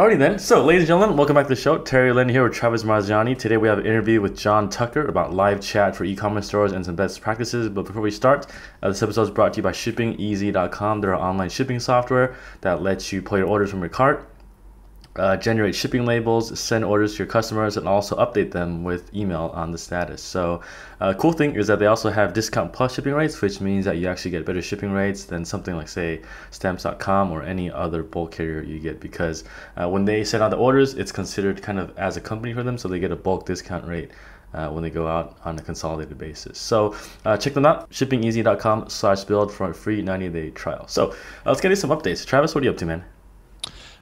Alrighty then. So, ladies and gentlemen, welcome back to the show. Terry Lin here with Travis Marziani. Today we have an interview with Jon Tucker about live chat for e-commerce stores and some best practices. But before we start, uh, this episode is brought to you by ShippingEasy.com. They're an online shipping software that lets you pull your orders from your cart uh, generate shipping labels, send orders to your customers, and also update them with email on the status. So, uh, cool thing is that they also have discount plus shipping rates, which means that you actually get better shipping rates than something like, say, stamps.com or any other bulk carrier you get because uh, when they send out the orders, it's considered kind of as a company for them, so they get a bulk discount rate. Uh, when they go out on a consolidated basis. So uh, check them out, shippingeasy.com slash build for a free 90-day trial. So uh, let's get into some updates. Travis, what are you up to, man?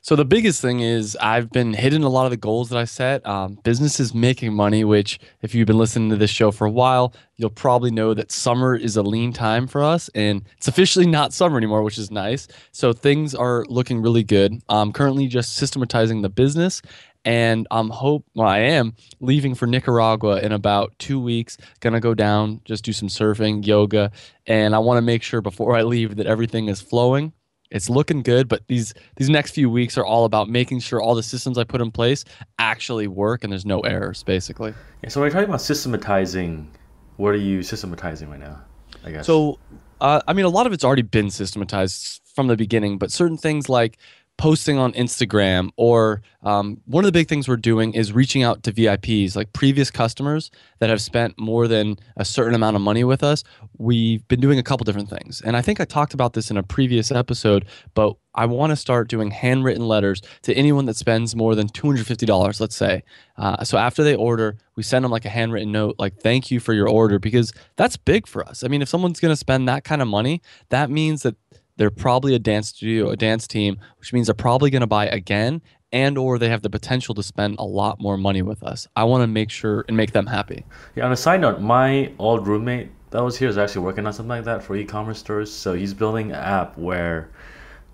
So the biggest thing is I've been hitting a lot of the goals that I set. Um, business is making money, which if you've been listening to this show for a while, you'll probably know that summer is a lean time for us, and it's officially not summer anymore, which is nice. So things are looking really good. I'm currently just systematizing the business, and I'm hope well, I am leaving for Nicaragua in about two weeks. Gonna go down, just do some surfing, yoga, and I want to make sure before I leave that everything is flowing it's looking good but these these next few weeks are all about making sure all the systems i put in place actually work and there's no errors basically. Yeah, so when you're talking about systematizing what are you systematizing right now i guess? So uh, i mean a lot of it's already been systematized from the beginning but certain things like posting on Instagram, or um, one of the big things we're doing is reaching out to VIPs, like previous customers that have spent more than a certain amount of money with us. We've been doing a couple different things. And I think I talked about this in a previous episode, but I want to start doing handwritten letters to anyone that spends more than $250, let's say. Uh, so after they order, we send them like a handwritten note, like, thank you for your order, because that's big for us. I mean, if someone's going to spend that kind of money, that means that they're probably a dance studio, a dance team, which means they're probably going to buy again and or they have the potential to spend a lot more money with us. I want to make sure and make them happy. Yeah, on a side note, my old roommate that was here is actually working on something like that for e-commerce stores. So he's building an app where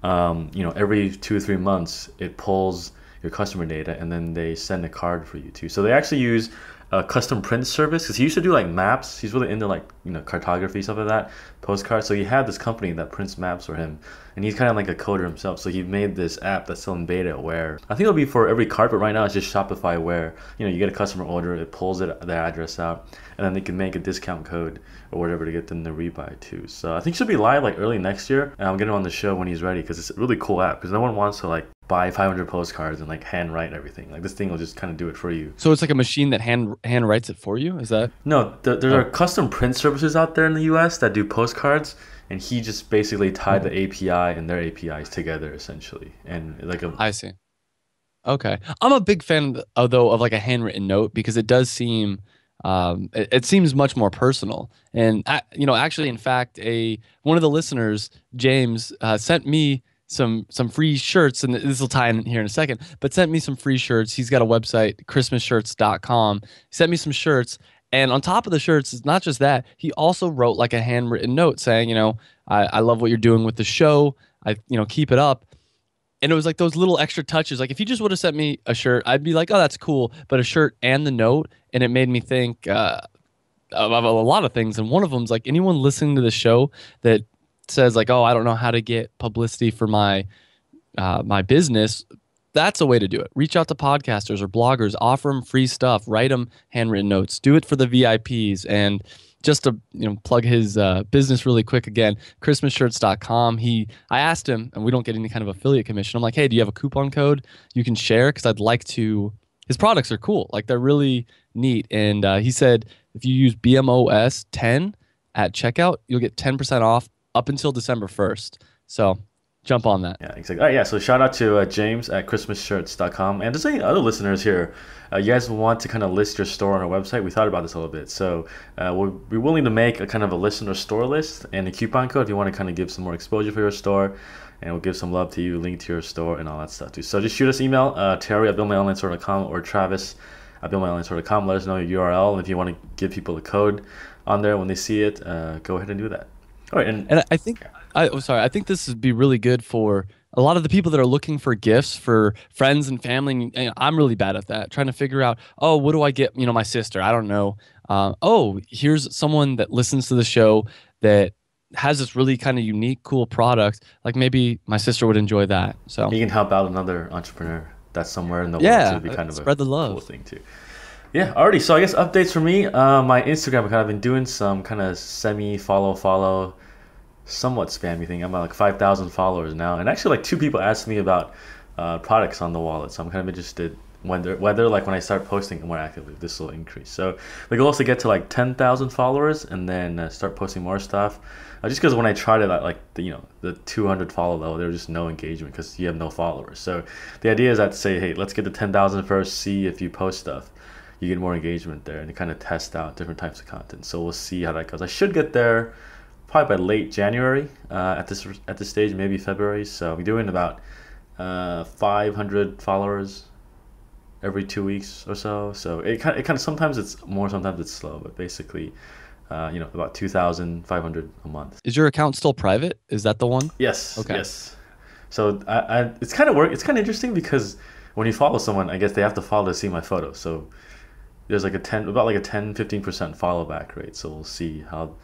um, you know, every two or three months it pulls your customer data and then they send a card for you too. So they actually use a custom print service because he used to do like maps. He's really into like you know cartography stuff like that, postcards. So he had this company that prints maps for him, and he's kind of like a coder himself. So he made this app that's still in beta where I think it'll be for every card, but right now it's just Shopify where you know you get a customer order, it pulls it their address out, and then they can make a discount code or whatever to get them to rebuy too. So I think it should be live like early next year, and I'm getting on the show when he's ready because it's a really cool app because no one wants to like buy 500 postcards and like hand write everything. Like this thing will just kind of do it for you. So it's like a machine that hand hand writes it for you. Is that? No, th- there oh. are custom print services out there in the U.S. that do postcards, and he just basically tied the API and their APIs together essentially, and like a. I see. Okay, I'm a big fan of though of like a handwritten note because it does seem. Um, it, it, seems much more personal, and uh, you know, actually, in fact, a one of the listeners, James, uh, sent me some some free shirts and this will tie in here in a second but sent me some free shirts. He's got a website christmasshirts.com he sent me some shirts and on top of the shirts it's not just that he also wrote like a handwritten note saying you know I, I love what you're doing with the show. I you know keep it up. And it was like those little extra touches. Like if he just would have sent me a shirt i'd be like oh that's cool. But a shirt and the note and it made me think uh, of, of a lot of things. And one of them is like anyone listening to the show that says like, "Oh, I don't know how to get publicity for my uh, my business," that's a way to do it. Reach out to podcasters or bloggers, offer them free stuff, write them handwritten notes, do it for the VIPs, and just to you know plug his uh, business really quick again, ChristmasShirts.com. He, I asked him, and we don't get any kind of affiliate commission. I'm like, hey, do you have a coupon code you can share? Because I'd like to. His products are cool, like they're really neat. And uh, he said if you use BMOS 10 at checkout, you'll get 10% off up until December 1st. So jump on that. Yeah, exactly. All right, yeah, so shout out to uh, James at ChristmasShirts.com. And just any other listeners here, uh, you guys want to kind of list your store on our website, we thought about this a little bit. So uh, we're, we're willing to make a kind of a listener store list and a coupon code if you want to kind of give some more exposure for your store. And we'll give some love to you, link to your store, and all that stuff too. So just shoot us email, uh, Terry at BuildMyOnlineStore.com or Travis at BuildMyOnlineStore.com. Let us know your URL. And if you want to give people a code on there when they see it, uh, go ahead and do that. All right, and, and I think I oh, sorry, I think this would be really good for a lot of the people that are looking for gifts for friends and family. And I'm really bad at that, trying to figure out, oh, what do I get? You know, my sister. I don't know. Uh, oh, here's someone that listens to the show that has this really kind of unique, cool product. Like maybe my sister would enjoy that. So you can help out another entrepreneur. that's somewhere in the Yeah, world. So it'd kind of spread the love. cool thing too. Yeah, already. So I guess updates for me. Uh, my Instagram, I kind of been doing some kind of semi follow follow, somewhat spammy thing. I'm at like five thousand followers now, and actually like two people asked me about uh, products on the wallet. So I'm kind of interested whether whether like when I start posting more actively, this will increase. So the goal is to get to like ten thousand followers and then uh, start posting more stuff. Uh, just because when I tried it at like the, you know the 200 follow level, there was just no engagement because you have no followers. So the idea is that say, hey, let's get to 10,000 first, see if you post stuff you get more engagement there and to kind of test out different types of content. So we'll see how that goes. I should get there probably by late January uh, at this at this stage, maybe February. So we're doing about uh, 500 followers every two weeks or so. So it kind of, it kind of sometimes it's more, sometimes it's slow, but basically. Uh, you know, about two thousand five hundred a month. Is your account still private? Is that the one? Yes. Okay. Yes. So I, I it's kind of work. It's kind of interesting because when you follow someone, I guess they have to follow to see my photo. So there's like a 10 about like a 10 15% follow back rate. So we'll see how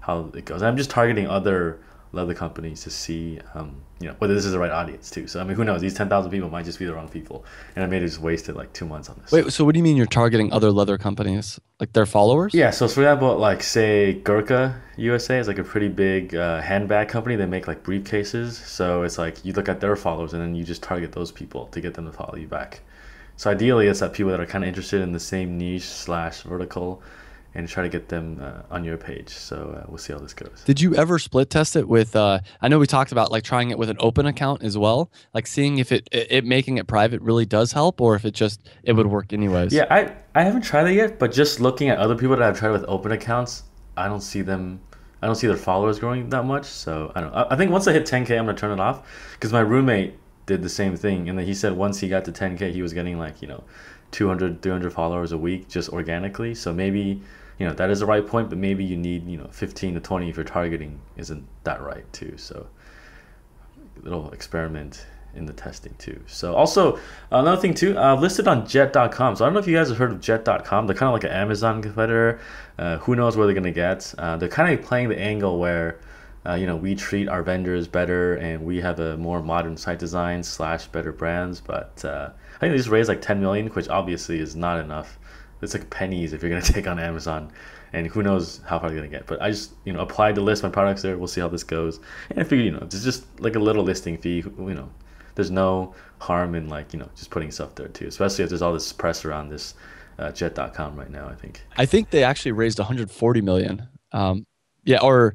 how it goes. I'm just targeting other leather companies to see um, you know whether this is the right audience too. So i mean who knows? These 10000 people might just be the wrong people. And i may have just wasted like two months on this. Wait, so what do you mean you're targeting other leather companies? Like their followers? yeah so for example like say gurkha usa is like a pretty big uh, handbag company. They make like briefcases. So it's like you look at their followers and then you just target those people to get them to follow you back so ideally, it's that people that are kind of interested in the same niche slash vertical, and try to get them uh, on your page. So uh, we'll see how this goes. Did you ever split test it with? Uh, I know we talked about like trying it with an open account as well, like seeing if it, it it making it private really does help, or if it just it would work anyways. Yeah, I I haven't tried it yet, but just looking at other people that I've tried with open accounts, I don't see them. I don't see their followers growing that much. So I don't. I, I think once I hit 10k, I'm gonna turn it off because my roommate did the same thing. And then he said once he got to 10k he was getting like you know 200 300 followers a week just organically. So maybe you know that is the right point but maybe you need you know 15 to 20 if your targeting isn't that right too. So little experiment in the testing too. So also another thing too uh, listed on jet.com so i don't know if you guys have heard of jet.com they're kind of like an amazon competitor. Uh, who knows where they're going to get. Uh, they're kind of playing the angle where uh, you know we treat our vendors better and we have a more modern site design slash better brands but uh, i think they just raised like 10 million which obviously is not enough. It's like pennies if you're going to take on amazon and who knows how far they're going to get. But i just you know applied to list my products there we'll see how this goes. And i figured you know it's just like a little listing fee you know. There's no harm in like you know just putting stuff there too especially if there's all this press around this uh, jet.com right now i think. I think they actually raised 140 million. Um, yeah, or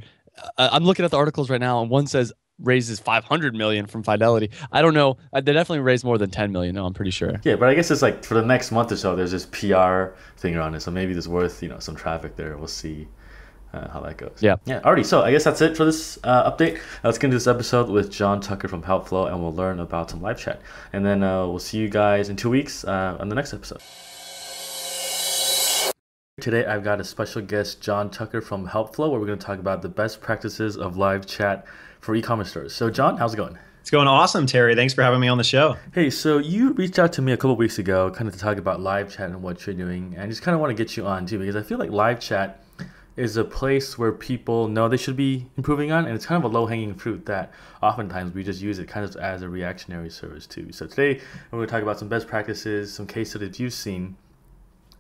I'm looking at the articles right now, and one says raises 500 million from Fidelity. I don't know. Uh, They definitely raised more than 10 million. No, I'm pretty sure. Yeah, but I guess it's like for the next month or so, there's this PR thing around it. So maybe there's worth you know some traffic there. We'll see uh, how that goes. Yeah. Yeah. Alrighty. So I guess that's it for this uh, update. Let's get into this episode with Jon Tucker from Helpflow, and we'll learn about some live chat. And then uh, we'll see you guys in two weeks uh, on the next episode. Today I've got a special guest, Jon Tucker from Helpflow, where we're going to talk about the best practices of live chat for e-commerce stores. So, Jon, how's it going? It's going awesome, Terry. Thanks for having me on the show. Hey, so you reached out to me a couple weeks ago, kind of to talk about live chat and what you're doing, and I just kind of want to get you on too, because I feel like live chat is a place where people know they should be improving on, and it's kind of a low-hanging fruit that oftentimes we just use it kind of as a reactionary service too. So today we're going to talk about some best practices, some case studies you've seen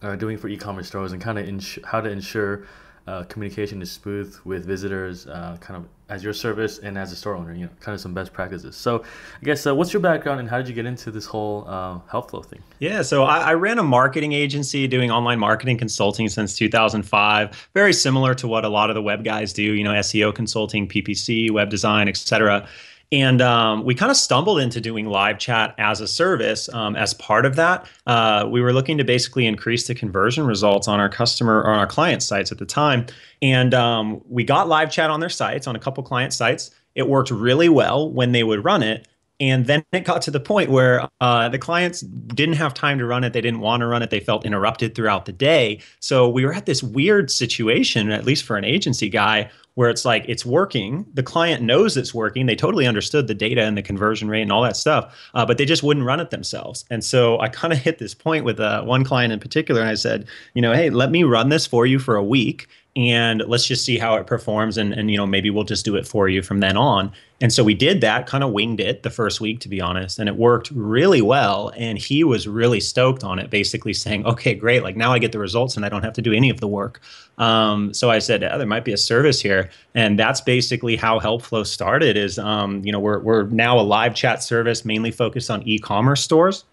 uh, doing for e-commerce stores, and kind of ins- how to ensure uh, communication is smooth with visitors, uh, kind of as your service and as a store owner. You know, kind of some best practices. So, I guess uh, what's your background and how did you get into this whole uh, Helpflow thing? Yeah, so I, I ran a marketing agency doing online marketing consulting since 2005. Very similar to what a lot of the web guys do. You know, SEO consulting, PPC, web design, etc. And um, we kind of stumbled into doing live chat as a service. Um, as part of that, uh, we were looking to basically increase the conversion results on our customer or on our client sites at the time. And um, we got live chat on their sites, on a couple client sites. It worked really well when they would run it. And then it got to the point where uh, the clients didn't have time to run it. They didn't want to run it. They felt interrupted throughout the day. So we were at this weird situation, at least for an agency guy, where it's like it's working. The client knows it's working. They totally understood the data and the conversion rate and all that stuff, uh, but they just wouldn't run it themselves. And so I kind of hit this point with uh, one client in particular, and I said, you know, hey, let me run this for you for a week and let's just see how it performs and and you know maybe we'll just do it for you from then on. And so we did that kind of winged it the first week to be honest and it worked really well and he was really stoked on it basically saying okay great like now i get the results and i don't have to do any of the work. Um, so i said yeah, there might be a service here and that's basically how helpflow started is um, you know we're, we're now a live chat service mainly focused on e-commerce stores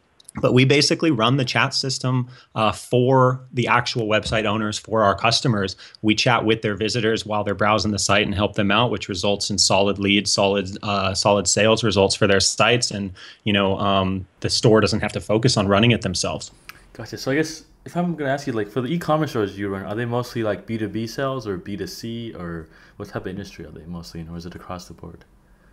but we basically run the chat system uh, for the actual website owners for our customers. We chat with their visitors while they're browsing the site and help them out which results in solid leads solid uh, solid sales results for their sites. And you know um, the store doesn't have to focus on running it themselves. Gotcha. So i guess if i'm going to ask you like for the e-commerce stores you run are they mostly like b2b sales or b2c or what type of industry are they mostly in? Or is it across the board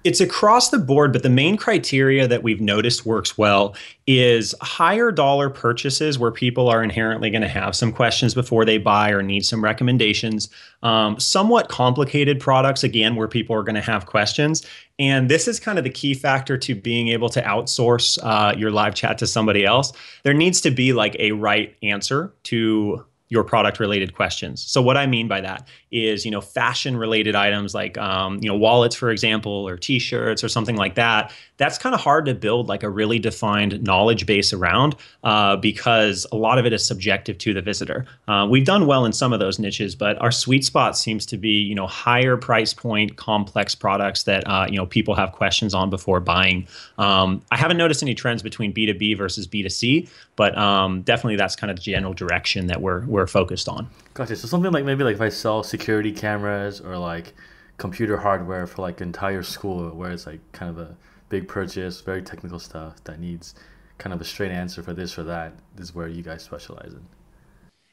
it's across the board, but the main criteria that we've noticed works well is higher dollar purchases where people are inherently going to have some questions before they buy or need some recommendations. Um, somewhat complicated products, again, where people are going to have questions. And this is kind of the key factor to being able to outsource uh, your live chat to somebody else. There needs to be like a right answer to your product related questions. So what I mean by that is, you know, fashion related items like, um, you know, wallets, for example, or T-shirts or something like that. That's kind of hard to build like a really defined knowledge base around uh, because a lot of it is subjective to the visitor. Uh, we've done well in some of those niches, but our sweet spot seems to be, you know, higher price point, complex products that uh, you know people have questions on before buying. Um, I haven't noticed any trends between B2B versus B2C, but um, definitely that's kind of the general direction that we're we're focused on. Gotcha. So something like maybe like if I sell security cameras or like computer hardware for like entire school, where it's like kind of a big purchase, very technical stuff that needs kind of a straight answer for this or that, is where you guys specialize in.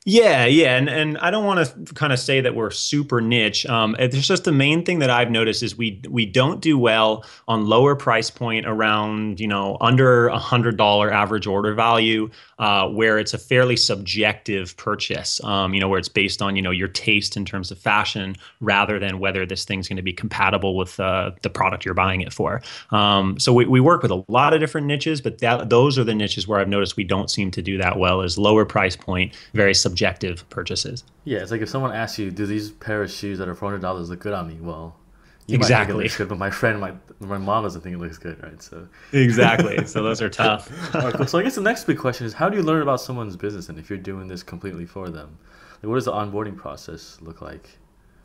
Yeah, yeah, and and I don't want to kind of say that we're super niche. Um, it's just the main thing that I've noticed is we we don't do well on lower price point around you know under a hundred dollar average order value, uh, where it's a fairly subjective purchase. Um, you know where it's based on you know your taste in terms of fashion rather than whether this thing's going to be compatible with uh, the product you're buying it for. Um, so we we work with a lot of different niches, but that those are the niches where I've noticed we don't seem to do that well. Is lower price point, very subjective subjective purchases. Yeah, it's like if someone asks you, "Do these pair of shoes that are four hundred dollars look good on me?" Well, you exactly. might think it looks good, but my friend, my my mom doesn't think it looks good, right? So exactly. so those are tough. cool. So I guess the next big question is, how do you learn about someone's business, and if you're doing this completely for them, like what does the onboarding process look like?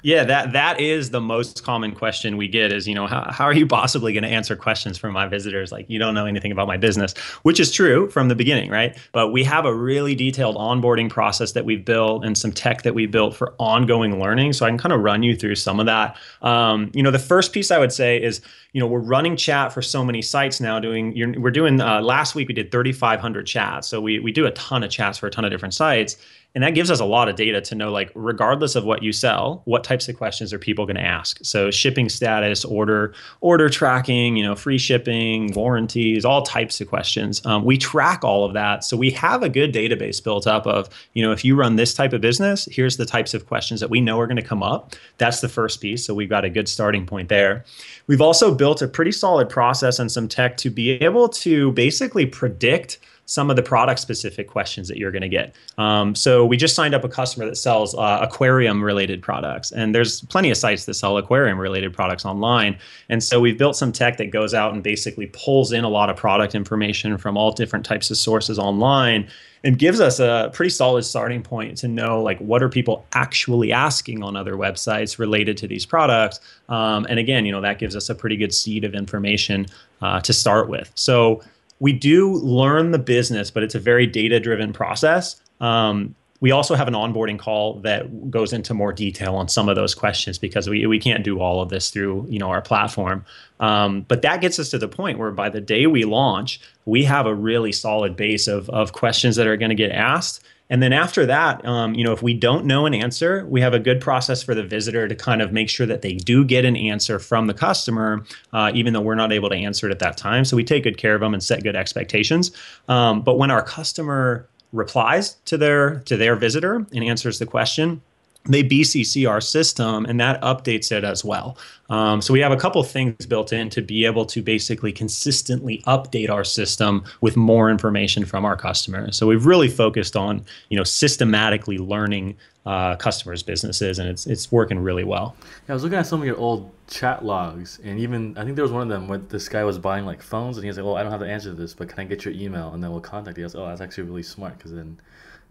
Yeah, that that is the most common question we get is, you know, how, how are you possibly going to answer questions from my visitors? Like, you don't know anything about my business, which is true from the beginning, right? But we have a really detailed onboarding process that we've built and some tech that we built for ongoing learning. So I can kind of run you through some of that. Um, you know, the first piece I would say is, you know, we're running chat for so many sites now. Doing, we're doing. Uh, last week we did 3,500 chats, so we we do a ton of chats for a ton of different sites and that gives us a lot of data to know like regardless of what you sell what types of questions are people going to ask. So shipping status order order tracking you know free shipping warranties all types of questions. Um, we track all of that. So we have a good database built up of you know if you run this type of business here's the types of questions that we know are going to come up. That's the first piece. So we've got a good starting point there. We've also built a pretty solid process and some tech to be able to basically predict some of the product specific questions that you're going to get. Um, so we just signed up a customer that sells uh, aquarium related products, and there's plenty of sites that sell aquarium related products online. And so we've built some tech that goes out and basically pulls in a lot of product information from all different types of sources online and gives us a pretty solid starting point to know like what are people actually asking on other websites related to these products um, and again you know that gives us a pretty good seed of information uh, to start with so we do learn the business, but it's a very data driven process. Um, we also have an onboarding call that goes into more detail on some of those questions because we, we can't do all of this through you know our platform um, but that gets us to the point where by the day we launch we have a really solid base of, of questions that are going to get asked and then after that, um, you know, if we don't know an answer, we have a good process for the visitor to kind of make sure that they do get an answer from the customer, uh, even though we're not able to answer it at that time. So we take good care of them and set good expectations. Um, but when our customer replies to their to their visitor and answers the question, they BCC our system and that updates it as well. Um, so we have a couple things built in to be able to basically consistently update our system with more information from our customers. So we've really focused on you know systematically learning uh, customers' businesses, and it's it's working really well. Yeah, I was looking at some of your old chat logs, and even I think there was one of them where this guy was buying like phones, and he was like, "Oh, I don't have the answer to this, but can I get your email?" And then we'll contact you. I was, "Oh, that's actually really smart," because then,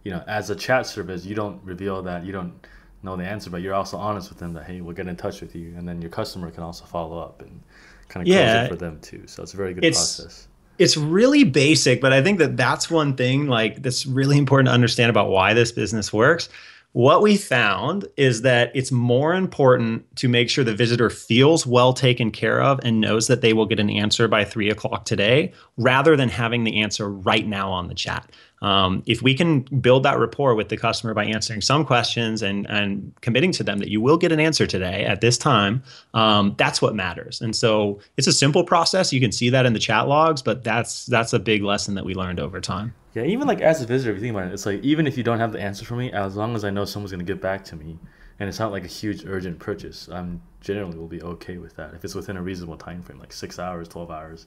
you know, as a chat service, you don't reveal that you don't know the answer, but you're also honest with them that hey, we'll get in touch with you, and then your customer can also follow up and kind of yeah, close it for them too. So it's a very good process it's really basic, but I think that that's one thing like that's really important to understand about why this business works. What we found is that it's more important to make sure the visitor feels well taken care of and knows that they will get an answer by three o'clock today rather than having the answer right now on the chat. Um, if we can build that rapport with the customer by answering some questions and and committing to them that you will get an answer today at this time, um, that's what matters. And so it's a simple process. You can see that in the chat logs, but that's that's a big lesson that we learned over time. Yeah, even like as a visitor, if you think about it, it's like even if you don't have the answer for me, as long as I know someone's gonna get back to me, and it's not like a huge urgent purchase, I'm generally will be okay with that. If it's within a reasonable time frame, like six hours, twelve hours,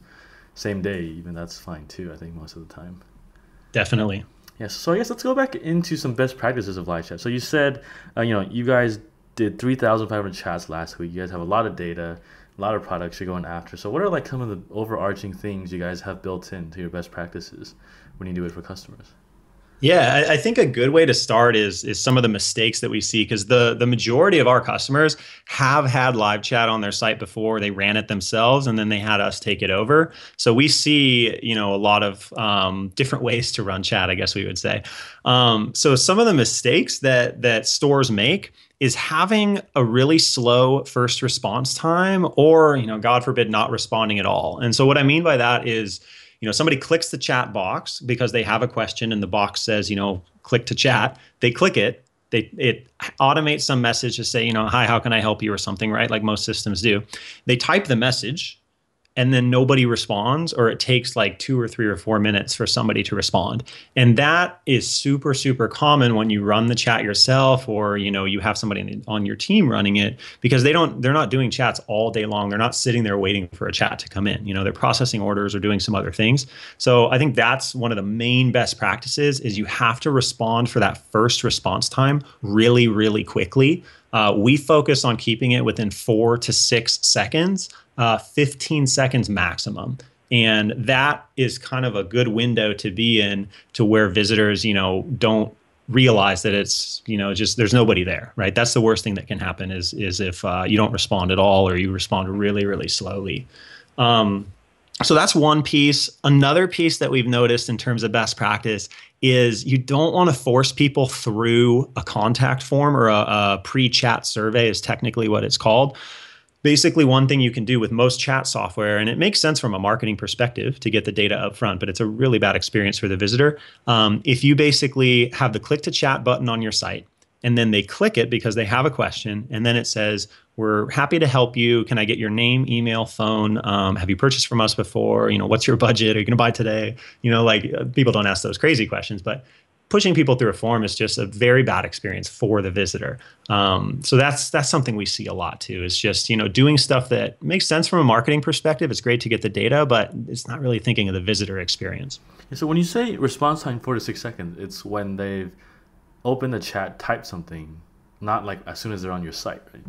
same day, even that's fine too. I think most of the time. Definitely. Yes. So I guess let's go back into some best practices of live chat. So you said, uh, you know, you guys did 3,500 chats last week. You guys have a lot of data, a lot of products you're going after. So what are like some of the overarching things you guys have built into your best practices when you do it for customers? Yeah, I, I, think a good way to start is is some of the mistakes that we see because the the majority of our customers have had live chat on their site before. They ran it themselves and then they had us take it over. So we see you know a lot of um, different ways to run chat. I guess we would say. Um, so some of the mistakes that that stores make is having a really slow first response time, or you know, God forbid, not responding at all. And so what I mean by that is you know somebody clicks the chat box because they have a question and the box says you know click to chat. They click it. They it automates some message to say you know hi how can i help you? or something right? Like most systems do. They type the message and then nobody responds or it takes like two or three or four minutes for somebody to respond. And that is super super common when you run the chat yourself or you know you have somebody on your team running it because they don't they're not doing chats all day long. They're not sitting there waiting for a chat to come in. You know they're processing orders or doing some other things. So i think that's one of the main best practices is you have to respond for that first response time really really quickly uh, we focus on keeping it within four to six seconds uh, 15 seconds maximum. And that is kind of a good window to be in to where visitors you know don't realize that it's you know just there's nobody there right? That's the worst thing that can happen is is if uh, you don't respond at all or you respond really really slowly. Um, so that's one piece another piece that we've noticed in terms of best practice is you don't want to force people through a contact form or a, a pre-chat survey is technically what it's called basically one thing you can do with most chat software, and it makes sense from a marketing perspective to get the data up front, but it's a really bad experience for the visitor. Um, if you basically have the click to chat button on your site, and then they click it because they have a question, and then it says, "We're happy to help you. Can I get your name, email, phone? Um, have you purchased from us before? You know, what's your budget? Are you going to buy today? You know, like uh, people don't ask those crazy questions, but pushing people through a form is just a very bad experience for the visitor. Um, so that's that's something we see a lot too. Is just you know doing stuff that makes sense from a marketing perspective. It's great to get the data, but it's not really thinking of the visitor experience. so when you say response time four to six seconds, it's when they've opened the chat, typed something, not like as soon as they're on your site, right?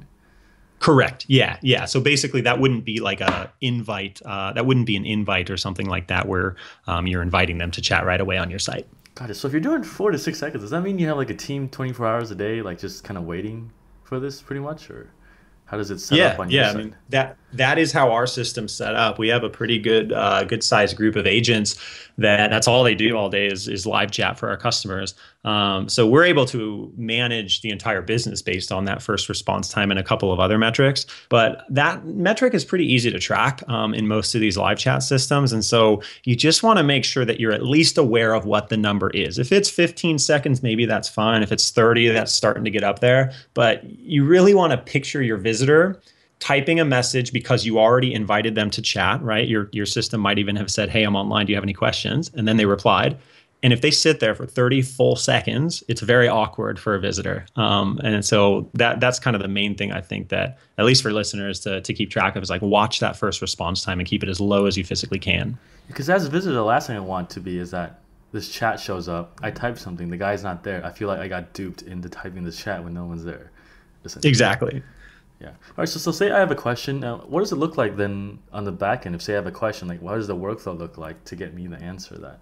Correct. Yeah, yeah. So basically, that wouldn't be like a invite. Uh, that wouldn't be an invite or something like that, where um, you're inviting them to chat right away on your site. Got it. So if you're doing four to six seconds, does that mean you have like a team 24 hours a day, like just kind of waiting for this, pretty much, or how does it set yeah, up on yeah, your side? I mean, that that is how our system's set up. We have a pretty good uh, good sized group of agents that that's all they do all day is, is live chat for our customers. Um, so we're able to manage the entire business based on that first response time and a couple of other metrics. But that metric is pretty easy to track um, in most of these live chat systems. And so you just want to make sure that you're at least aware of what the number is. If it's 15 seconds, maybe that's fine. If it's 30, that's starting to get up there. But you really want to picture your visitor typing a message because you already invited them to chat, right? Your your system might even have said, "Hey, I'm online. Do you have any questions?" And then they replied. And if they sit there for 30 full seconds, it's very awkward for a visitor. Um, and so that that's kind of the main thing I think that at least for listeners to to keep track of is like watch that first response time and keep it as low as you physically can. Because as a visitor, the last thing I want to be is that this chat shows up. I type something, the guy's not there. I feel like I got duped into typing this chat when no one's there. Exactly. Yeah. All right. So, so say I have a question. Now, what does it look like then on the back end? If say I have a question, like what does the workflow look like to get me the answer that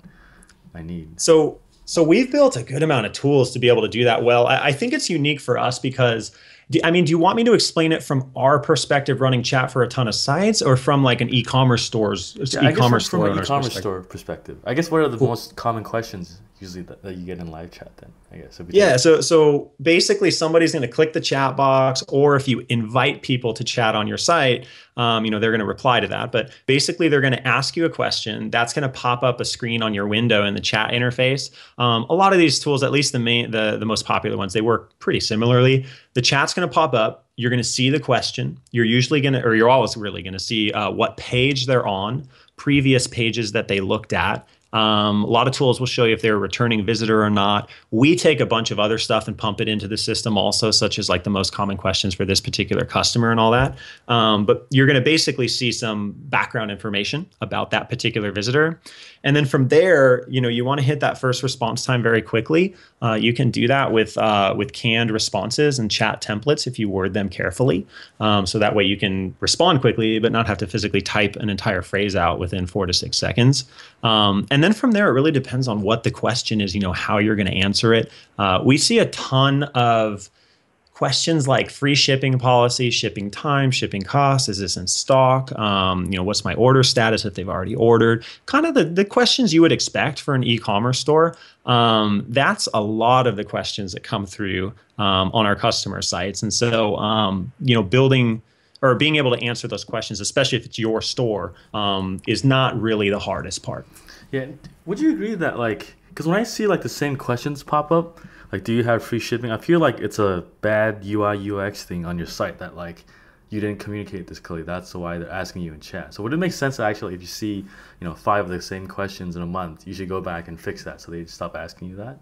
I need? So, so we've built a good amount of tools to be able to do that well. I, I think it's unique for us because do, I mean, do you want me to explain it from our perspective running chat for a ton of sites or from like an e-commerce store's yeah, e-commerce from, from an e-commerce perspective? store perspective? I guess what are the cool. most common questions usually that, that you get in live chat then? I guess. yeah, so so basically somebody's going to click the chat box or if you invite people to chat on your site, um, you know, they're going to reply to that. But basically, they're going to ask you a question. That's going to pop up a screen on your window in the chat interface. Um, a lot of these tools, at least the main, the the most popular ones, they work pretty similarly. The chat's going to pop up. You're going to see the question. You're usually going to, or you're always really going to see uh, what page they're on, previous pages that they looked at, um, a lot of tools will show you if they're a returning visitor or not. We take a bunch of other stuff and pump it into the system also, such as like the most common questions for this particular customer and all that. Um, but you're going to basically see some background information about that particular visitor. And then from there, you know, you want to hit that first response time very quickly. Uh, you can do that with uh, with canned responses and chat templates if you word them carefully. Um, so that way you can respond quickly, but not have to physically type an entire phrase out within four to six seconds. Um, and then from there, it really depends on what the question is. You know, how you're going to answer it. Uh, we see a ton of questions like free shipping policy, shipping time, shipping costs, is this in stock? Um, you know, what's my order status if they've already ordered? Kind of the, the questions you would expect for an e-commerce store. Um, that's a lot of the questions that come through um, on our customer sites. And so, um, you know, building or being able to answer those questions, especially if it's your store, um, is not really the hardest part. Yeah. Would you agree that like, because when I see like the same questions pop up, like do you have free shipping? I feel like it's a bad ui ux thing on your site that like you didn't communicate this clearly. That's why they're asking you in chat. So would it make sense actually if you see you know five of the same questions in a month you should go back and fix that so they stop asking you that?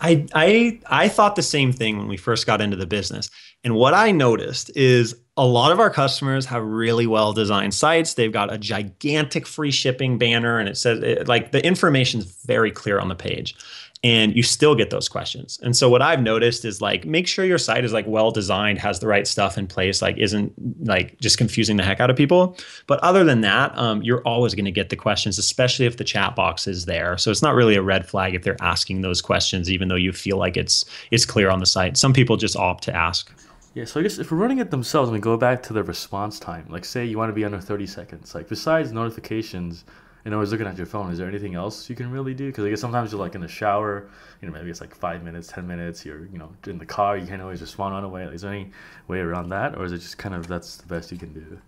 I, I I thought the same thing when we first got into the business. And what I noticed is a lot of our customers have really well designed sites. They've got a gigantic free shipping banner and it says it, like the information is very clear on the page and you still get those questions. And so what I've noticed is like make sure your site is like well designed, has the right stuff in place, like isn't like just confusing the heck out of people. But other than that, um, you're always going to get the questions, especially if the chat box is there. So it's not really a red flag if they're asking those questions, even though you feel like it's it's clear on the site. Some people just opt to ask. Yeah, so I guess if we're running it themselves, we go back to the response time. Like, say you want to be under 30 seconds. Like, besides notifications, and always looking at your phone. Is there anything else you can really do? Because I guess sometimes you're like in the shower, you know, maybe it's like five minutes, ten minutes. You're, you know, in the car. You can't always respond right away. Is there any way around that, or is it just kind of that's the best you can do?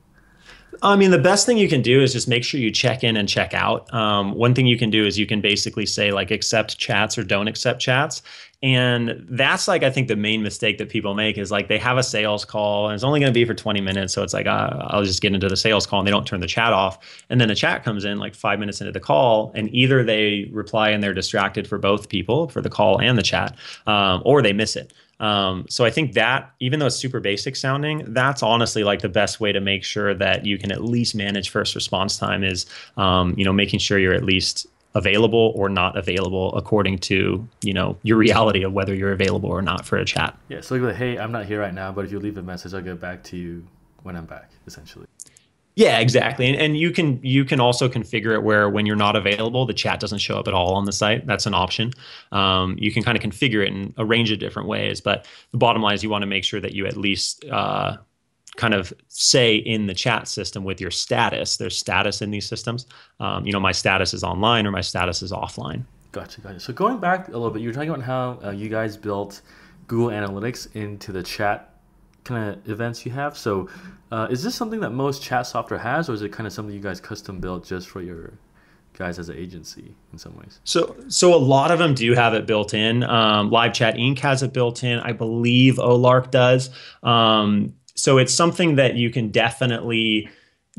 I mean, the best thing you can do is just make sure you check in and check out. Um, one thing you can do is you can basically say like accept chats or don't accept chats. And that's like, I think the main mistake that people make is like they have a sales call and it's only going to be for 20 minutes. So it's like, uh, I'll just get into the sales call and they don't turn the chat off. And then the chat comes in like five minutes into the call and either they reply and they're distracted for both people, for the call and the chat, um, or they miss it. Um, so I think that even though it's super basic sounding, that's honestly like the best way to make sure that you can at least manage first response time is, um, you know, making sure you're at least available or not available according to you know your reality of whether you're available or not for a chat. Yeah, so like, hey, I'm not here right now, but if you leave a message, I'll get back to you when I'm back, essentially. Yeah, exactly. And, and you can you can also configure it where when you're not available, the chat doesn't show up at all on the site. That's an option. Um, you can kind of configure it in a range of different ways. But the bottom line is you want to make sure that you at least uh, kind of say in the chat system with your status. There's status in these systems. Um, you know, my status is online or my status is offline. Gotcha, gotcha. So going back a little bit, you were talking about how uh, you guys built Google Analytics into the chat kind of events you have. So, uh, is this something that most chat software has, or is it kind of something you guys custom built just for your guys as an agency in some ways? So, so a lot of them do have it built in. Um, Live Chat Inc. has it built in. I believe Olark does. Um, so it's something that you can definitely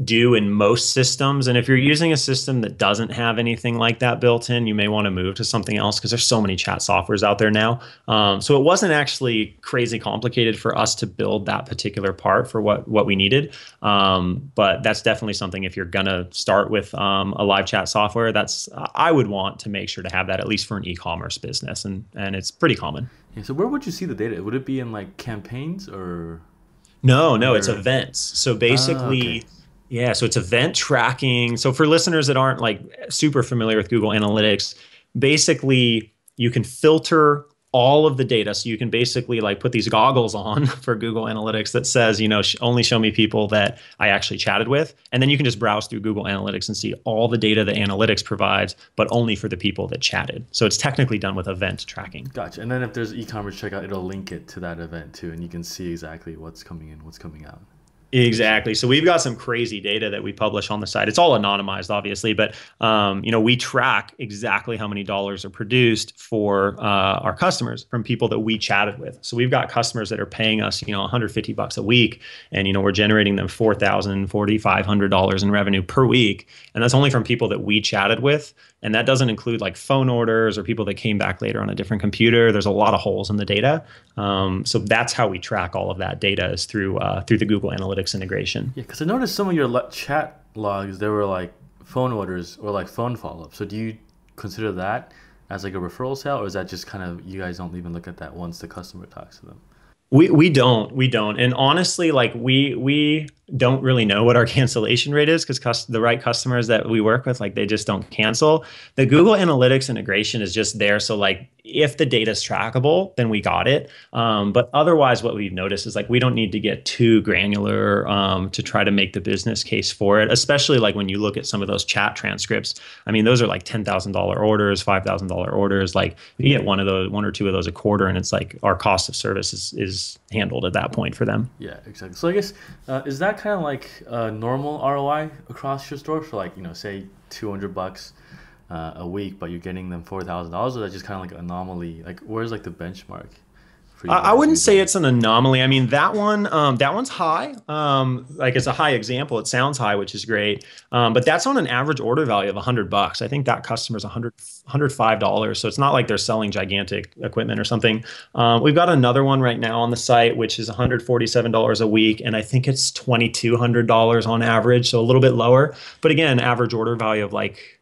do in most systems. And if you're using a system that doesn't have anything like that built in, you may want to move to something else because there's so many chat softwares out there now. Um, so it wasn't actually crazy complicated for us to build that particular part for what what we needed. Um, but that's definitely something if you're gonna start with um, a live chat software, that's I would want to make sure to have that at least for an e-commerce business, and and it's pretty common. Yeah, so where would you see the data? Would it be in like campaigns or? No, no, it's events. So basically. Ah, okay yeah, so it's event tracking. So for listeners that aren't like super familiar with Google Analytics, basically you can filter all of the data. So you can basically like put these goggles on for Google Analytics that says, you know, sh- only show me people that I actually chatted with. And then you can just browse through Google Analytics and see all the data that Analytics provides, but only for the people that chatted. So it's technically done with event tracking. Gotcha. And then if there's e-commerce checkout, it'll link it to that event too, and you can see exactly what's coming in, what's coming out. Exactly. So we've got some crazy data that we publish on the site. It's all anonymized, obviously, but um, you know we track exactly how many dollars are produced for uh, our customers from people that we chatted with. So we've got customers that are paying us, you know, 150 bucks a week, and you know we're generating them 4,000, 4,500 dollars in revenue per week, and that's only from people that we chatted with. And that doesn't include like phone orders or people that came back later on a different computer. There's a lot of holes in the data. Um, so that's how we track all of that data is through uh, through the Google Analytics integration. Yeah, because I noticed some of your chat logs there were like phone orders or like phone follow up. So do you consider that as like a referral sale, or is that just kind of you guys don't even look at that once the customer talks to them? We we don't we don't, and honestly, like we we don't really know what our cancellation rate is because cus- the right customers that we work with, like they just don't cancel. The Google Analytics integration is just there, so like if the data is trackable, then we got it. Um, but otherwise, what we've noticed is like we don't need to get too granular um, to try to make the business case for it. Especially like when you look at some of those chat transcripts. I mean, those are like ten thousand dollar orders, five thousand dollar orders. Like you get one of those, one or two of those a quarter, and it's like our cost of service is is handled at that point for them. Yeah, exactly. So I guess uh, is that kind of like a normal ROI across your store for like you know say two hundred bucks uh, a week, but you're getting them four thousand dollars, or that just kind of like an anomaly? Like, where's like the benchmark? I wouldn't say it's an anomaly. I mean, that one, um, that one's high. Um, like it's a high example. It sounds high, which is great. Um, but that's on an average order value of a hundred bucks. I think that customer's hundred, hundred five dollars. So it's not like they're selling gigantic equipment or something. Um, we've got another one right now on the site, which is one hundred forty-seven dollars a week, and I think it's twenty-two hundred dollars on average, so a little bit lower. But again, average order value of like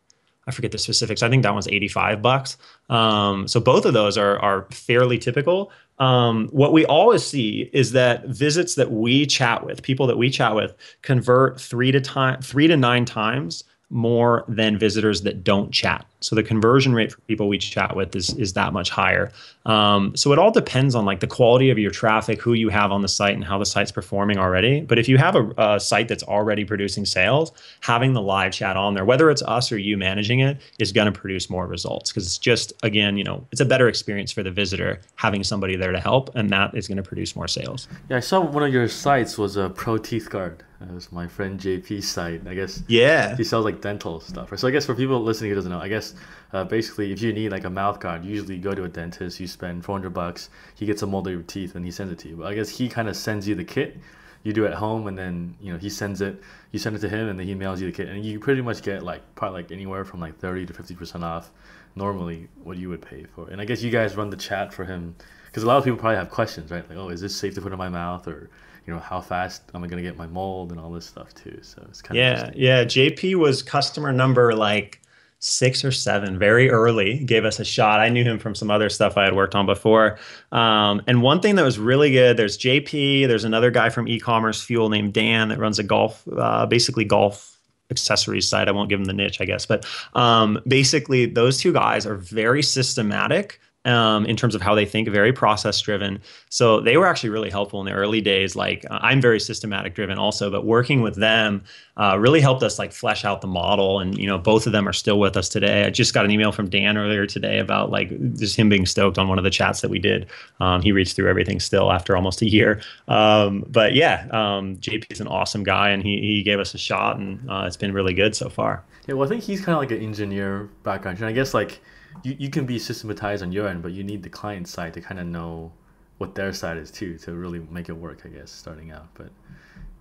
I forget the specifics. I think that one's 85 bucks. Um, so both of those are are fairly typical. Um, what we always see is that visits that we chat with, people that we chat with, convert three to time three to nine times more than visitors that don't chat. So the conversion rate for people we chat with is is that much higher. Um, so it all depends on like the quality of your traffic, who you have on the site, and how the site's performing already. But if you have a, a site that's already producing sales, having the live chat on there, whether it's us or you managing it, is going to produce more results because it's just again, you know, it's a better experience for the visitor having somebody there to help, and that is going to produce more sales. Yeah, I saw one of your sites was a Pro Teeth Guard. It was my friend JP's site. I guess. Yeah. He sells like dental stuff. So I guess for people listening who doesn't know, I guess uh, basically, if you need like a mouth guard, you usually go to a dentist. You spend 400 bucks. He gets a mold of your teeth and he sends it to you. But I guess he kind of sends you the kit. You do it at home, and then you know he sends it. You send it to him, and then he mails you the kit, and you pretty much get like probably like anywhere from like 30 to 50 percent off normally what you would pay for. And I guess you guys run the chat for him because a lot of people probably have questions, right? Like, oh, is this safe to put in my mouth, or you know, how fast am I gonna get my mold and all this stuff too. So it's kind yeah, of yeah. Yeah jp was customer number like six or seven very early gave us a shot. I knew him from some other stuff i had worked on before. Um, and one thing that was really good there's jp there's another guy from e-commerce fuel named dan that runs a golf uh, basically golf accessories site. I won't give him the niche i guess. But um, basically those two guys are very systematic um, in terms of how they think, very process driven. So they were actually really helpful in the early days. Like uh, I'm very systematic driven also, but working with them uh, really helped us like flesh out the model. And you know, both of them are still with us today. I just got an email from Dan earlier today about like just him being stoked on one of the chats that we did. Um, he reads through everything still after almost a year. Um, but yeah, um, JP is an awesome guy, and he he gave us a shot, and uh, it's been really good so far. Yeah, well, I think he's kind of like an engineer background, and I guess like you, you can be systematized on your end, but you need the client side to kind of know what their side is too to really make it work. I guess starting out, but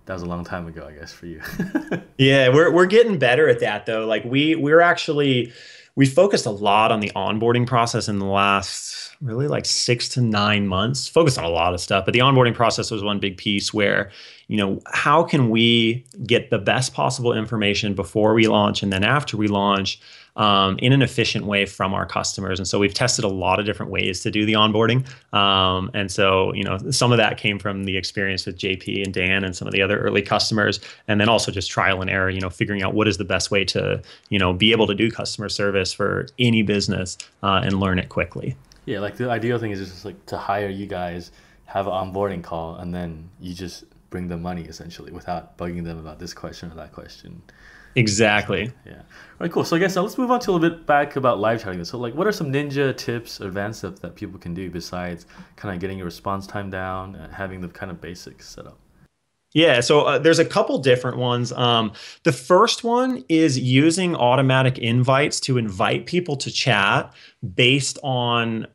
that was a long time ago, I guess, for you. yeah, we're we're getting better at that though. Like we we're actually we focused a lot on the onboarding process in the last really like six to nine months. Focused on a lot of stuff, but the onboarding process was one big piece where you know how can we get the best possible information before we launch and then after we launch um, in an efficient way from our customers. And so we've tested a lot of different ways to do the onboarding. Um, and so, you know, some of that came from the experience with JP and Dan and some of the other early customers. And then also just trial and error, you know, figuring out what is the best way to, you know, be able to do customer service for any business uh, and learn it quickly. Yeah, like the ideal thing is just like to hire you guys, have an onboarding call, and then you just bring them money essentially without bugging them about this question or that question. Exactly. Yeah. All right, cool. So I guess uh, let's move on to a little bit back about live chatting. So like, what are some ninja tips, advanced stuff that people can do besides kind of getting your response time down, and having the kind of basics set up? Yeah, so uh, there's a couple different ones. Um, the first one is using automatic invites to invite people to chat based on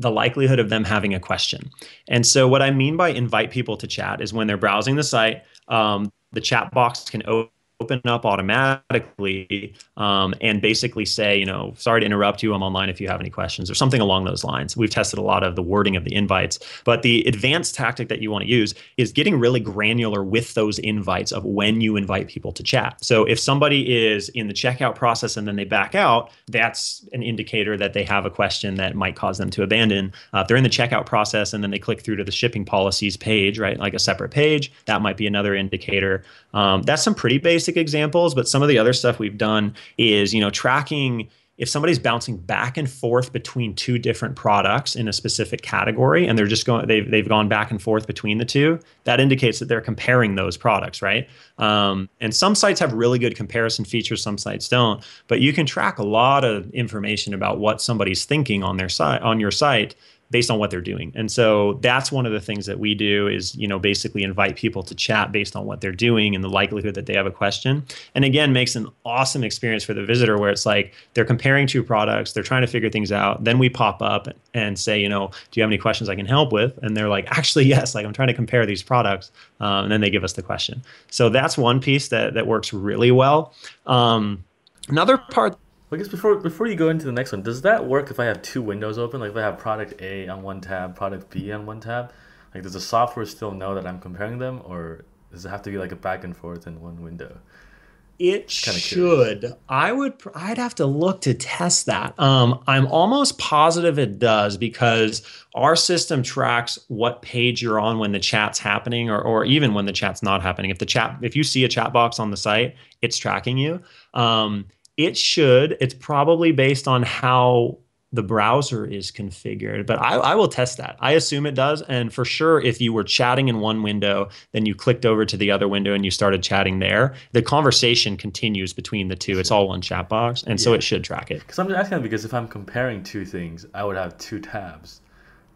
the likelihood of them having a question. And so, what I mean by invite people to chat is when they're browsing the site, um, the chat box can open open up automatically um, and basically say, you know, sorry to interrupt you. I'm online if you have any questions or something along those lines. We've tested a lot of the wording of the invites, but the advanced tactic that you want to use is getting really granular with those invites of when you invite people to chat. So if somebody is in the checkout process and then they back out, that's an indicator that they have a question that might cause them to abandon. Uh, if they're in the checkout process and then they click through to the shipping policies page, right, like a separate page, that might be another indicator. Um, that's some pretty basic examples, but some of the other stuff we've done is, you know, tracking if somebody's bouncing back and forth between two different products in a specific category and they're just going they've, they've gone back and forth between the two that indicates that they're comparing those products right? Um, and some sites have really good comparison features some sites don't but you can track a lot of information about what somebody's thinking on their site on your site based on what they're doing. And so that's one of the things that we do is, you know, basically invite people to chat based on what they're doing and the likelihood that they have a question. And again, makes an awesome experience for the visitor where it's like they're comparing two products, they're trying to figure things out. Then we pop up and say, you know, do you have any questions I can help with? And they're like, actually, yes, like I'm trying to compare these products. Um, and then they give us the question. So that's one piece that that works really well. Um, another part I guess before before you go into the next one, does that work if I have two windows open? Like if I have product A on one tab, product B on one tab, like does the software still know that I'm comparing them, or does it have to be like a back and forth in one window? It should. Curious. I would. I'd have to look to test that. Um, I'm almost positive it does because our system tracks what page you're on when the chat's happening, or or even when the chat's not happening. If the chat, if you see a chat box on the site, it's tracking you. Um, it should. It's probably based on how the browser is configured, but I, I, will test that. I assume it does. And for sure, if you were chatting in one window, then you clicked over to the other window and you started chatting there, the conversation continues between the two. It's all one chat box. And yeah. so it should track it. Because I'm just asking because if I'm comparing two things, I would have two tabs.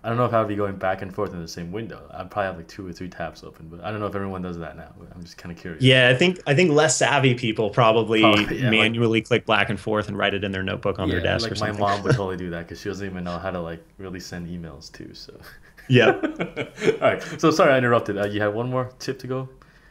I don't know if I would be going back and forth in the same window. I'd probably have like two or three tabs open, but I don't know if everyone does that now. I'm just kind of curious. Yeah, I think I think less savvy people probably, probably yeah, manually like, click back and forth and write it in their notebook on yeah, their desk. Or something. Like my mom would totally do that because she doesn't even know how to like really send emails too. So. Yeah. All right. So sorry I interrupted. Uh, you had one more tip to go.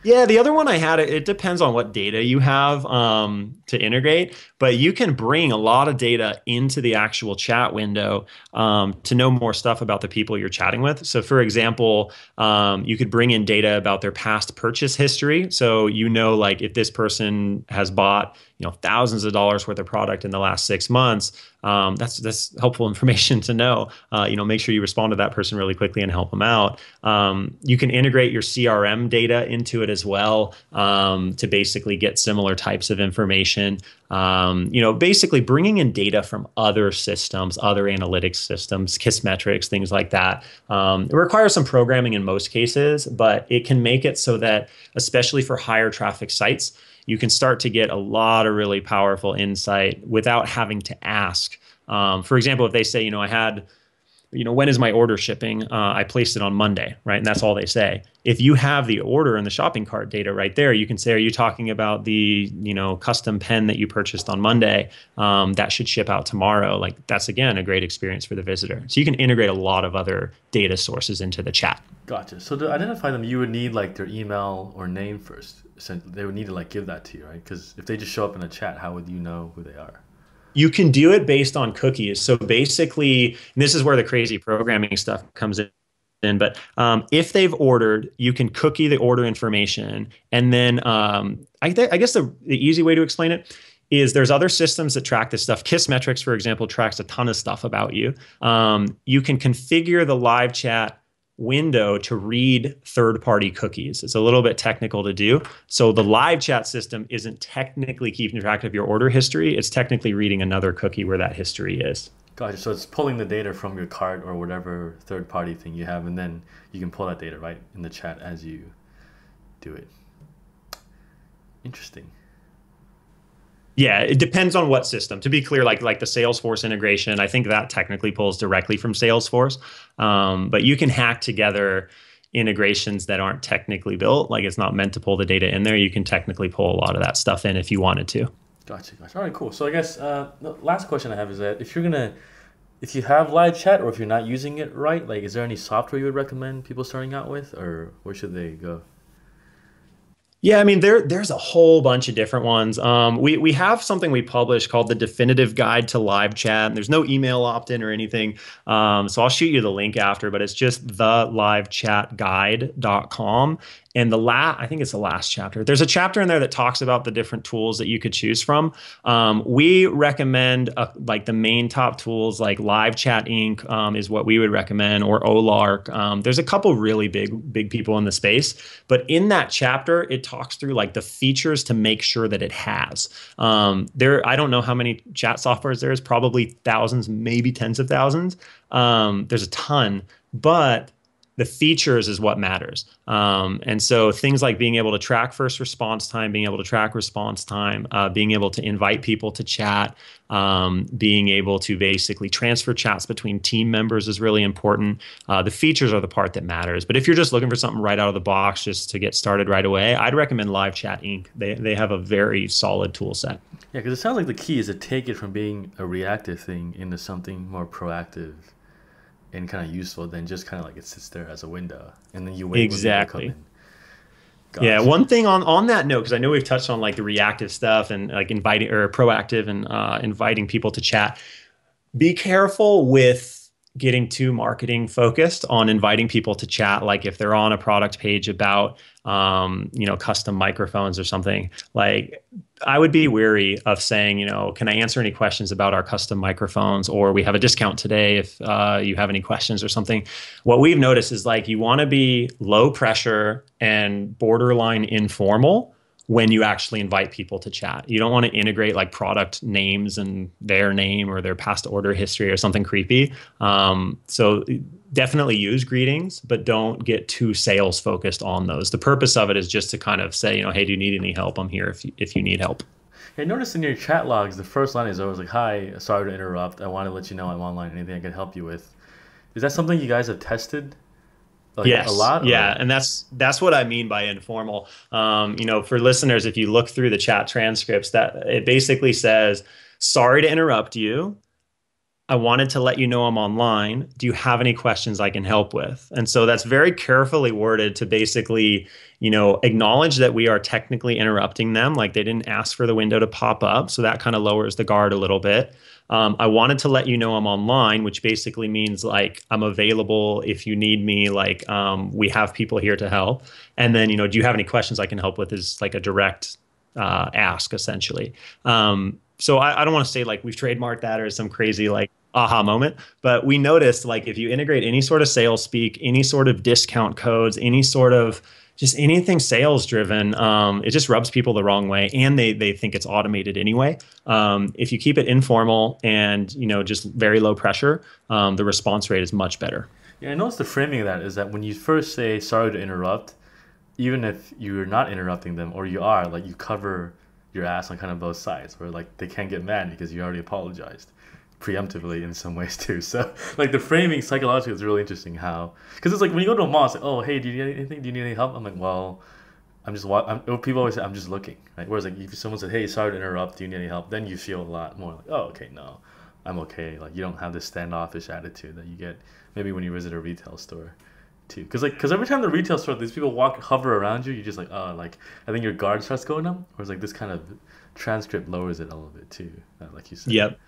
Yeah, the other one I had, it depends on what data you have um, to integrate, but you can bring a lot of data into the actual chat window um, to know more stuff about the people you're chatting with. So, for example, um, you could bring in data about their past purchase history. So, you know, like if this person has bought you know thousands of dollars worth of product in the last six months um, that's that's helpful information to know. Uh, you know make sure you respond to that person really quickly and help them out. Um, you can integrate your crm data into it as well um, to basically get similar types of information. Um, you know basically bringing in data from other systems other analytics systems kissmetrics things like that. Um, it requires some programming in most cases but it can make it so that especially for higher traffic sites you can start to get a lot of really powerful insight without having to ask. Um, for example, if they say, you know, I had you know, when is my order shipping? Uh, I placed it on Monday, right? And that's all they say. If you have the order and the shopping cart data right there, you can say, are you talking about the, you know, custom pen that you purchased on Monday? Um, that should ship out tomorrow. Like that's again a great experience for the visitor. So you can integrate a lot of other data sources into the chat. Gotcha. So to identify them, you would need like their email or name first. So they would need to like give that to you, right? Because if they just show up in a chat, how would you know who they are? You can do it based on cookies. So basically, this is where the crazy programming stuff comes in. But um, if they've ordered, you can cookie the order information, and then um, I, th- I guess the, the easy way to explain it is there's other systems that track this stuff. Kissmetrics, for example, tracks a ton of stuff about you. Um, you can configure the live chat window to read third party cookies. It's a little bit technical to do. So the live chat system isn't technically keeping track of your order history, it's technically reading another cookie where that history is. Gotcha. So it's pulling the data from your cart or whatever third party thing you have, and then you can pull that data right in the chat as you do it. Interesting. Yeah, it depends on what system. To be clear, like like the Salesforce integration, I think that technically pulls directly from Salesforce, um, but you can hack together integrations that aren't technically built. Like it's not meant to pull the data in there. You can technically pull a lot of that stuff in if you wanted to. Gotcha. Gotcha. All right. Cool. So I guess uh, the last question I have is that if you're gonna, if you have live chat or if you're not using it right, like is there any software you would recommend people starting out with, or where should they go? Yeah, I mean there there's a whole bunch of different ones. Um, we we have something we publish called the Definitive Guide to Live Chat. And there's no email opt-in or anything, um, so I'll shoot you the link after. But it's just the thelivechatguide.com, and the last I think it's the last chapter. There's a chapter in there that talks about the different tools that you could choose from. Um, we recommend uh, like the main top tools like Live Chat Inc. Um, is what we would recommend, or Olark. Um, there's a couple really big big people in the space, but in that chapter it talks through like the features to make sure that it has. Um, there I don't know how many chat softwares there is, probably thousands, maybe tens of thousands. Um, there's a ton, but the features is what matters. Um, and so things like being able to track first response time, being able to track response time, uh, being able to invite people to chat, um, being able to basically transfer chats between team members is really important. Uh, the features are the part that matters. But if you're just looking for something right out of the box just to get started right away, I'd recommend Live Chat Inc. They, they have a very solid tool set. Yeah, because it sounds like the key is to take it from being a reactive thing into something more proactive and kind of useful than just kind of like it sits there as a window and then you wait exactly. gotcha. yeah one thing on on that note because i know we've touched on like the reactive stuff and like inviting or proactive and uh, inviting people to chat. Be careful with getting too marketing focused on inviting people to chat like if they're on a product page about um, you know custom microphones or something like i would be weary of saying you know can i answer any questions about our custom microphones or we have a discount today if uh, you have any questions or something? What we've noticed is like you want to be low pressure and borderline informal when you actually invite people to chat. You don't want to integrate like product names and their name or their past order history or something creepy. Um, so definitely use greetings, but don't get too sales focused on those. The purpose of it is just to kind of say, you know, hey, do you need any help? I'm here if you, if you need help. I noticed in your chat logs, the first line is always like, "Hi, sorry to interrupt. I want to let you know I'm online. Anything I can help you with." Is that something you guys have tested? Like yes. a lot? Yeah, and that's that's what I mean by informal. Um, you know, for listeners, if you look through the chat transcripts, that it basically says, "Sorry to interrupt you. I wanted to let you know I'm online. Do you have any questions I can help with?" And so that's very carefully worded to basically, you know, acknowledge that we are technically interrupting them, like they didn't ask for the window to pop up. So that kind of lowers the guard a little bit. Um, I wanted to let you know I'm online, which basically means like I'm available if you need me. Like um, we have people here to help. And then, you know, do you have any questions I can help with? Is like a direct uh, ask essentially. Um, so I, I don't want to say like we've trademarked that or some crazy like aha moment but we noticed like if you integrate any sort of sales speak any sort of discount codes any sort of just anything sales driven, um, it just rubs people the wrong way, and they they think it's automated anyway. Um, if you keep it informal and you know just very low pressure, um, the response rate is much better. Yeah, I noticed the framing of that is that when you first say sorry to interrupt, even if you're not interrupting them or you are, like you cover your ass on kind of both sides, where like they can't get mad because you already apologized. Preemptively in some ways too. So like the framing psychologically is really interesting. How because it's like when you go to a mall, it's like, oh hey, do you need anything? Do you need any help? I'm like, well. I'm just I'm, people always say I'm just looking, right? Whereas like if someone said, "Hey, sorry to interrupt. Do you need any help?" Then you feel a lot more like, "Oh, okay, no, I'm okay." Like you don't have this standoffish attitude that you get maybe when you visit a retail store, too. Because like because every time the retail store, these people walk hover around you, you're just like, oh, like I think your guard starts going up. Whereas like this kind of transcript lowers it a little bit too, uh, like you said. Yep.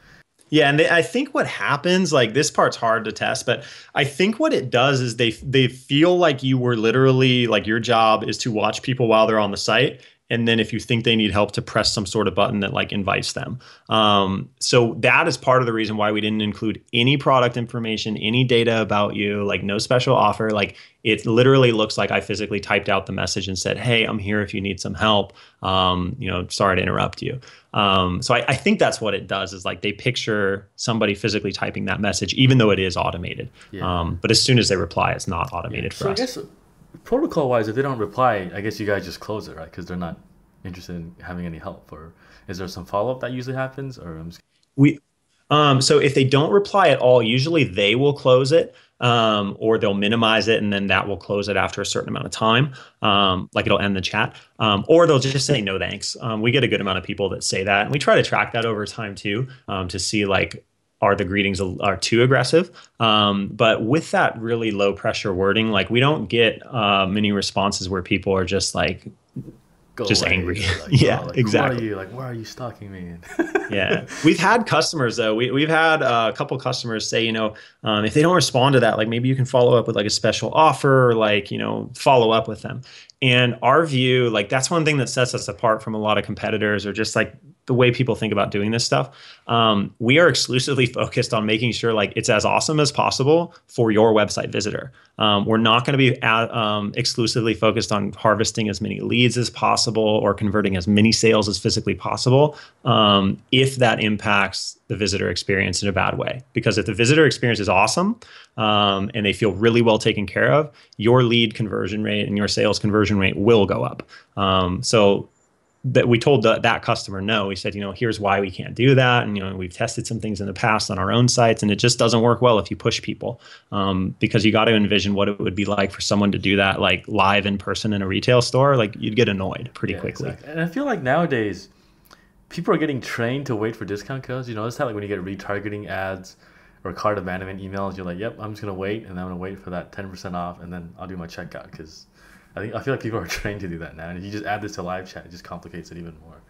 Yeah, and they, I think what happens, like this part's hard to test, but I think what it does is they they feel like you were literally like your job is to watch people while they're on the site, and then if you think they need help to press some sort of button that like invites them. Um, so that is part of the reason why we didn't include any product information any data about you like no special offer. Like it literally looks like i physically typed out the message and said hey i'm here if you need some help. Um, you know sorry to interrupt you. Um, so I, I, think that's what it does is like they picture somebody physically typing that message even though it is automated. Yeah. Um, but as soon as they reply it's not automated yeah. for so us. I guess protocol wise, if they don't reply, I guess you guys just close it, right? Because they're not interested in having any help. Or is there some follow up that usually happens? Or I'm just... we, um, so if they don't reply at all, usually they will close it. Um, or they'll minimize it and then that will close it after a certain amount of time. Um, like it'll end the chat. Um, or they'll just say no thanks. Um, we get a good amount of people that say that. And we try to track that over time too um, to see like are the greetings are too aggressive. Um, but with that really low pressure wording, like we don't get uh, many responses where people are just like Go just away. angry. Like, yeah, oh, like, exactly. Who are you? Like, why are you stalking me? yeah, we've had customers though. We we've had uh, a couple customers say, you know, um, if they don't respond to that, like maybe you can follow up with like a special offer, or like you know, follow up with them. And our view, like that's one thing that sets us apart from a lot of competitors, or just like the way people think about doing this stuff. Um, we are exclusively focused on making sure like it's as awesome as possible for your website visitor. Um, we're not going to be at, um, exclusively focused on harvesting as many leads as possible or converting as many sales as physically possible um, if that impacts the visitor experience in a bad way. Because if the visitor experience is awesome um, and they feel really well taken care of, your lead conversion rate and your sales conversion rate will go up. Um, so that we told the, that customer no. We said, you know, here's why we can't do that, and you know, we've tested some things in the past on our own sites, and it just doesn't work well if you push people, um, because you got to envision what it would be like for someone to do that like live in person in a retail store. Like you'd get annoyed pretty yeah, quickly. Exactly. And I feel like nowadays, people are getting trained to wait for discount codes. You know, notice that like when you get retargeting ads or cart abandonment emails, you're like, yep, I'm just gonna wait, and I'm gonna wait for that ten percent off, and then I'll do my checkout because I think I feel like people are trained to do that now. And if you just add this to live chat, it just complicates it even more.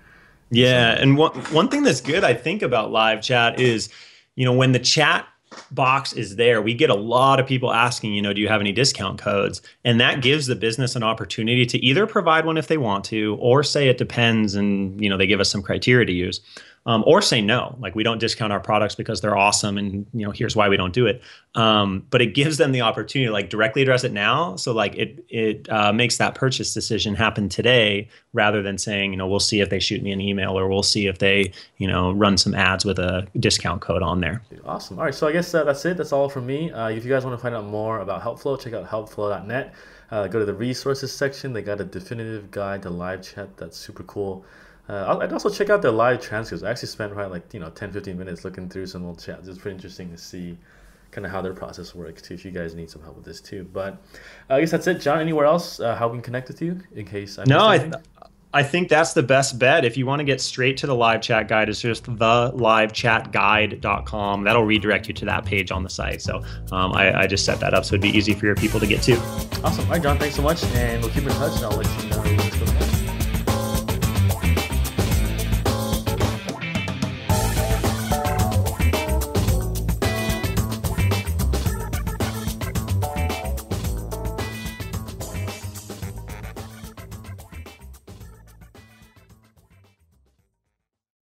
Yeah, so, and one one thing that's good I think about live chat is, you know, when the chat box is there, we get a lot of people asking, you know, do you have any discount codes? And that gives the business an opportunity to either provide one if they want to, or say it depends and, you know, they give us some criteria to use um, or say no. Like we don't discount our products because they're awesome, and you know here's why we don't do it. Um, but it gives them the opportunity to like directly address it now. So like it it uh, makes that purchase decision happen today rather than saying you know we'll see if they shoot me an email or we'll see if they you know run some ads with a discount code on there. Awesome. All right, so I guess uh, that's it. That's all from me. Uh, if you guys want to find out more about HelpFlow, check out helpflow.net. Uh, go to the resources section. They got a definitive guide to live chat. That's super cool. Uh, I'd also check out their live transcripts. I actually spent probably like, you know, 10, 15 minutes looking through some old chats. It's pretty interesting to see kind of how their process works too, if you guys need some help with this too. But uh, I guess that's it. Jon, anywhere else uh, how we can connect with you in case I No, I, I think that's the best bet. If you want to get straight to the live chat guide, it's just thelivechatguide.com. That'll redirect you to that page on the site. So um, I, I, just set that up so it'd be easy for your people to get to. Awesome. All right, Jon, thanks so much. And we'll keep in touch and I'll let you know